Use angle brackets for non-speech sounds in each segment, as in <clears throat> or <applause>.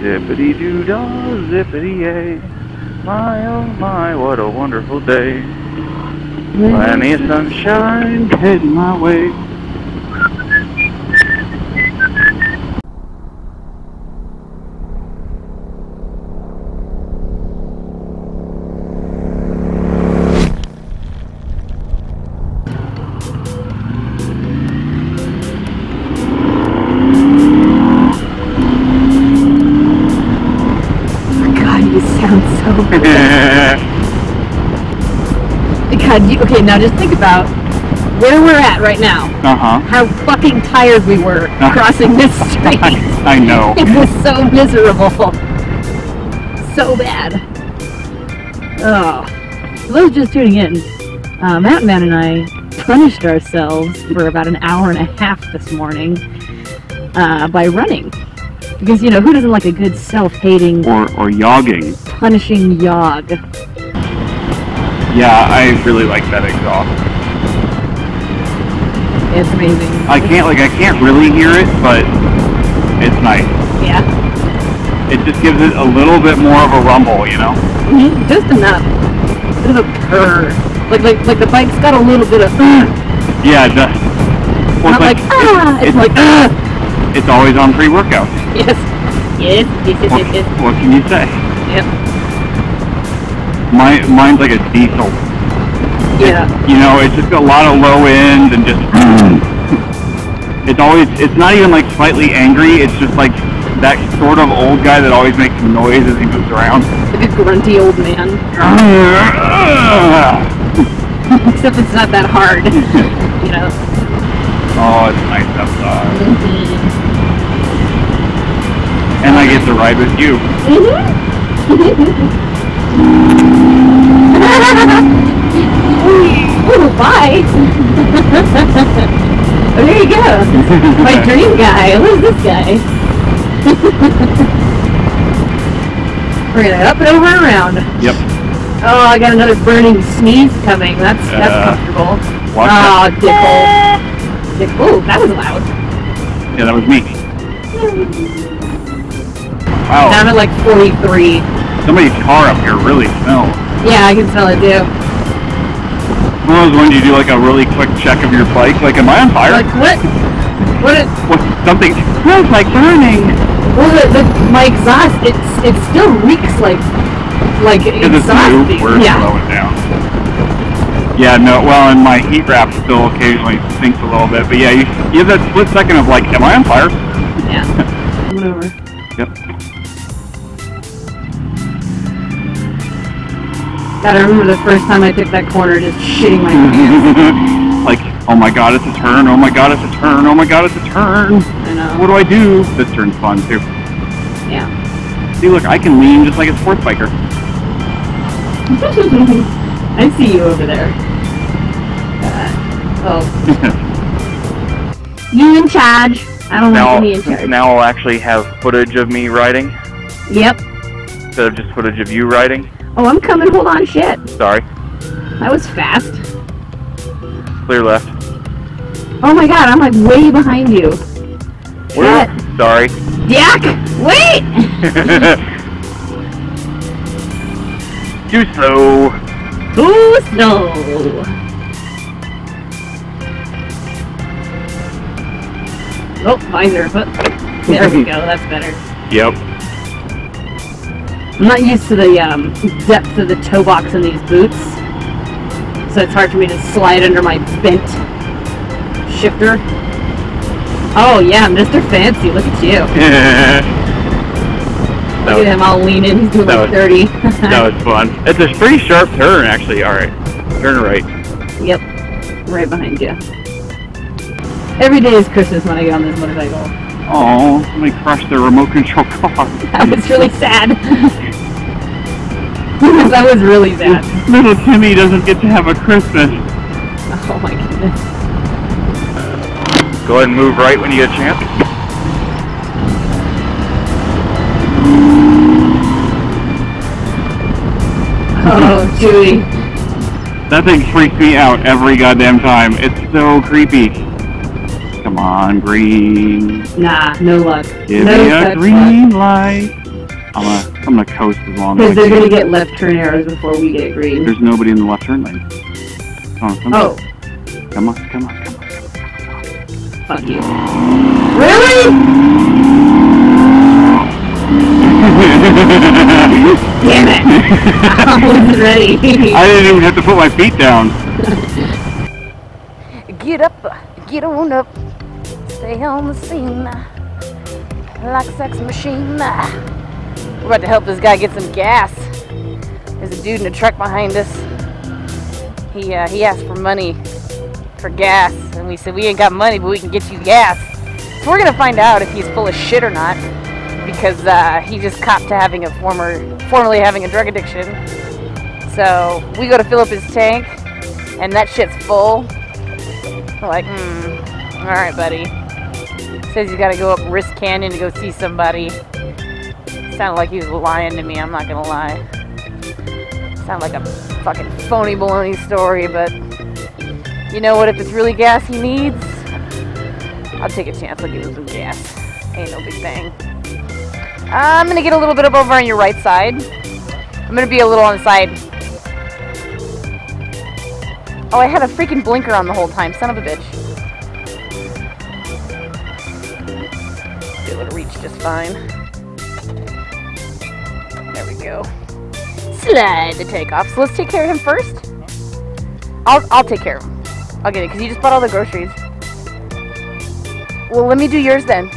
Zippity doo dah, zippity yay. My oh my, what a wonderful day. Plenty of sunshine heading my way. God, you, okay, now just think about where we're at right now. uh huh. How fucking tired we were <laughs> crossing this street. <laughs> I know. It was so miserable. So bad. Oh. For those just tuning in, uh, Mountain Man and I punished ourselves for about an hour and a half this morning uh, by running. Because, you know, who doesn't like a good self-hating, Or or yogging. punishing yog. Yeah, I really like that exhaust. It's amazing. I can't like I can't really hear it, but it's nice. Yeah. It just gives it a little bit more of a rumble, you know. <laughs> Just enough. Bit of a purr. Like, like, like the bike's got a little bit of, Yeah, it does. Well, not like, it's ah, it's, it's, like, ah. It's always on pre-workout. Yes. Yes, yes, yes, What, yes, yes. what can you say? Yep. My mine's like a diesel. Yeah. You know, it's just a lot of low end and just. <clears throat> it's always. It's not even like slightly angry. It's just like that sort of old guy that always makes noise as he moves around. Like a grunty old man. <laughs> Except it's not that hard. <laughs> <laughs> you know? oh, it's nice outside, mm-hmm. And I get to ride with you. <laughs> Ooh, bye. <laughs> oh, there you go. <laughs> My dream guy. Who's this guy? We're gonna up and over and around. Yep. Oh, I got another burning sneeze coming. That's that's Uh, comfortable. Watch Oh, that. dickhole. Dick. Ooh, that was loud. Yeah, that was me. Wow. Down at like 43. Somebody's car up here really smells. Yeah, I can smell it too. One of those ones you do like a really quick check of your bike. Like, am I on fire? Like what? What? What? Something smells like burning. well, the, the, my exhaust, it's it still reeks like like exhaust. new, we're yeah. slowing down. Yeah, no, well, and my heat wrap still occasionally sinks a little bit. But yeah, you, you have that split second of like, am I on fire? Yeah. <laughs> Over. Yep. God, I remember the first time I took that corner, just shitting my pants. <laughs> like, oh my god, it's a turn. Oh my god, it's a turn. Oh my god, it's a turn. I know. What do I do? This turn's fun too. Yeah. See, look, I can lean just like a sports biker. <laughs> I see you over there. Uh, oh, <laughs> you in charge? I don't now, like me in charge. now I'll actually have footage of me riding Yep. instead of just footage of you riding. Oh, I'm coming. Hold on. Shit. Sorry, That was fast. clear left. Oh my god, I'm like way behind you. Where? Shit. Sorry. Yak! Wait! <laughs> Too slow. Too slow. Oh. But there we <laughs> go. That's better. Yep. I'm not used to the um, depth of the toe box in these boots, so it's hard for me to slide under my bent shifter. Oh yeah, Mr. Fancy, look at you. <laughs> Look at him all leaning. He's doing like 30. that was <laughs> fun. It's a pretty sharp turn, actually. All right, turn right. Yep, right behind you. Every day is Christmas when I get on this motorcycle. Oh, somebody crushed their remote control <laughs> car. That was really sad. That was really sad. Little Timmy doesn't get to have a Christmas. <laughs> Oh my goodness. Go ahead and move right when you get a chance. Oh, Chewy. That thing freaks me out every goddamn time. It's so creepy. Come on, green. Nah, no luck. Give no me a such green light. I'm gonna, I'm gonna coast as long Because as they're gonna get left turn arrows before we get green. There's nobody in the left turn lane. Come on, come Oh, on, come on, come on, come on. fuck you. Really? Damn it! <laughs> I wasn't ready. I didn't even have to put my feet down. Get up, get on up, stay on the scene like sex machine. We're about to help this guy get some gas. There's a dude in a truck behind us. He uh, he asked for money for gas, and we said we ain't got money, but we can get you gas. So we're gonna find out if he's full of shit or not, because uh, he just copped to having a former, formerly having a drug addiction. So we go to fill up his tank, and that shit's full. We're like, hmm, all right, buddy. Says he's got to go up Rist Canyon to go see somebody. Sounded like he was lying to me. I'm not gonna lie. Sounded like a fucking phony baloney story, but you know what? If it's really gas he needs, I'll take a chance. I'll give him some gas. Ain't no big thing. I'm gonna get a little bit up over on your right side. I'm gonna be a little on the side. Oh, I had a freaking blinker on the whole time. Son of a bitch. Be able to reach just fine. Go. Slide the takeoff. So let's take care of him first. I'll I'll take care of him. I'll get it because you just bought all the groceries. Well, let me do yours then.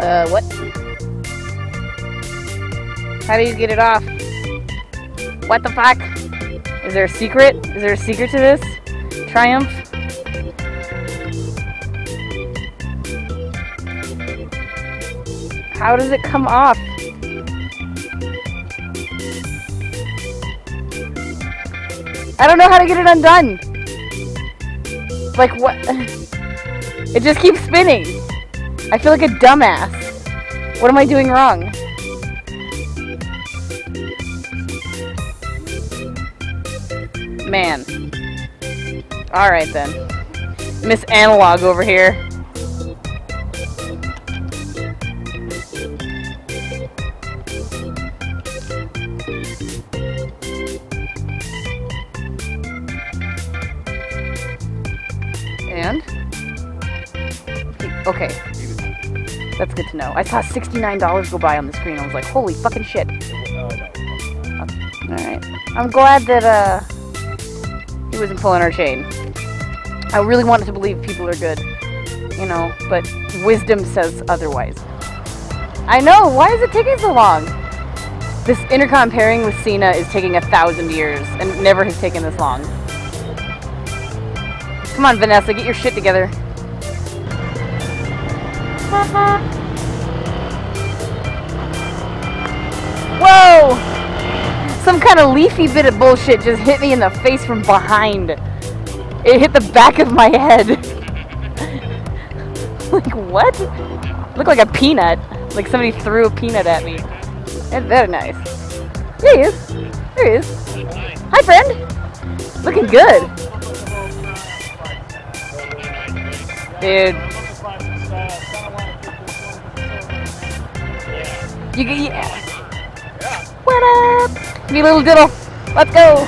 Uh, what? How do you get it off? What the fuck? Is there a secret? Is there a secret to this? Triumph? How does it come off? I don't know how to get it undone. Like what? <laughs> It just keeps spinning. I feel like a dumbass. What am I doing wrong? Man. Alright then. Miss Analog over here. And? Okay. That's good to know. I saw $69 go by on the screen. I was like, holy fucking shit. Alright. I'm glad that, uh, he wasn't pulling our chain. I really wanted to believe people are good, you know, but wisdom says otherwise. I know, why is it taking so long? This intercom pairing with Sena is taking a thousand years and never has taken this long. Come on, Vanessa, get your shit together. <laughs> Whoa! Some kind of leafy bit of bullshit just hit me in the face from behind. It hit the back of my head. <laughs> like, what? Looked like a peanut. Like somebody threw a peanut at me. It's very nice. There he is. There he is. Hi, friend. Looking good. Dude. You get, yeah. What up? Me little diddle. Let's go.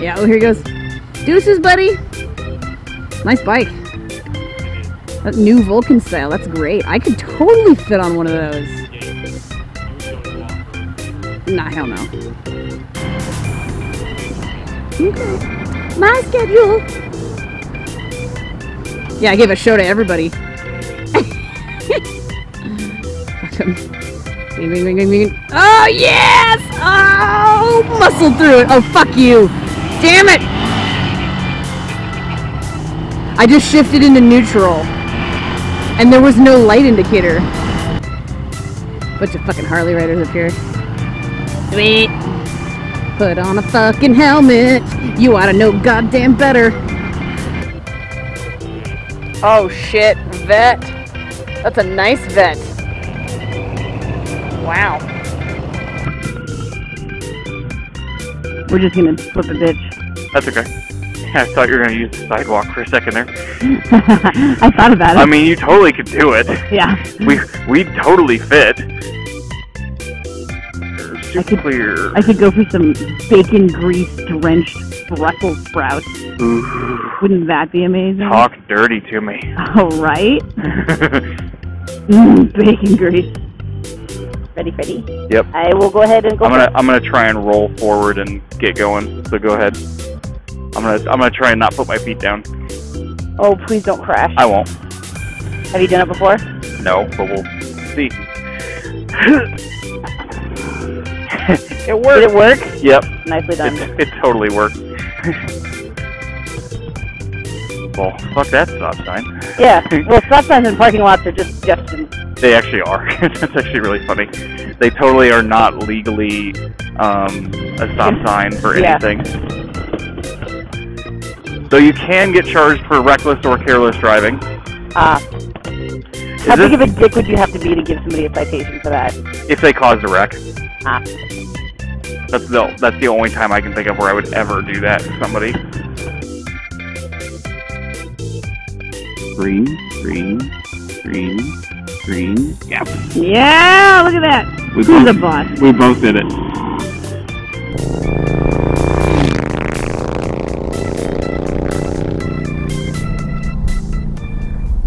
Yeah, oh, here he goes. Deuces, buddy. Nice bike. That new Vulcan style, that's great. I could totally fit on one of those. Nah, hell no. Okay. My schedule. Yeah, I gave a show to everybody. Bing. Oh, yes! Oh, muscle through it. Oh, fuck you. Damn it! I just shifted into neutral. And there was no light indicator. Bunch of fucking Harley riders up here. Sweet. Put on a fucking helmet. You ought to know goddamn better. Oh shit, vet. That's a nice vet. Wow. We're just gonna flip a bitch. That's okay. I thought you were going to use the sidewalk for a second there. <laughs> I thought about it. I mean, you totally could do it. yeah. We we totally fit. Super could- clear. I could go for some bacon grease drenched Brussels sprouts. Ooh, Wouldn't that be amazing? talk dirty to me. All right. <laughs> Mm, bacon grease. Ready, ready? Yep. I will go ahead and go. I'm gonna I'm gonna try and roll forward and get going. So go ahead. I'm gonna I'm gonna try and not put my feet down. Oh, please don't crash. I won't. Have you done it before? No, but we'll see. <laughs> it Did worked. it work? Yep. Nicely done. It, it totally worked. <laughs> well, fuck that stop sign. Yeah. <laughs> Well, stop signs in parking lots are just suggestions. They actually are. <laughs> That's actually really funny. They totally are not legally um, a stop <laughs> sign for Yeah. anything. So you can get charged for reckless or careless driving. Ah. Is How this big of a dick would you have to be to give somebody a citation for that? if they caused a wreck? Ah. That's the that's the only time I can think of where I would ever do that to somebody. Green, green, green, green. Yeah. Yeah, look at that. We Who's both- the boss? We both did it.